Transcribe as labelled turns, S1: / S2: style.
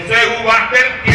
S1: José Ubaster